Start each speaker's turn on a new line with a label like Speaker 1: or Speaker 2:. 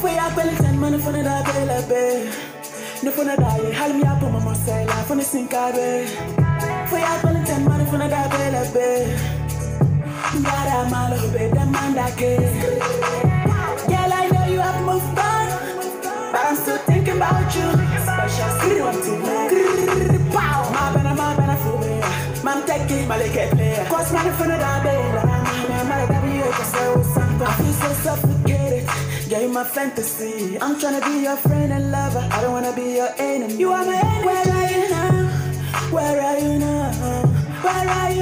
Speaker 1: Foi a pele ten mano fone da pele No fone da ye Foi a pele ten mano fone da pele be Girl, I know you have moved on, but I'm still thinking about you. Special city one to my bana, my bana for me. My leg play. Cause man, if I'm not cause I feel so suffocated. Yeah, you my fantasy. I'm trying to be your friend and lover. I don't wanna be your enemy. You are my enemy. Where are you now? Where are you now? Where are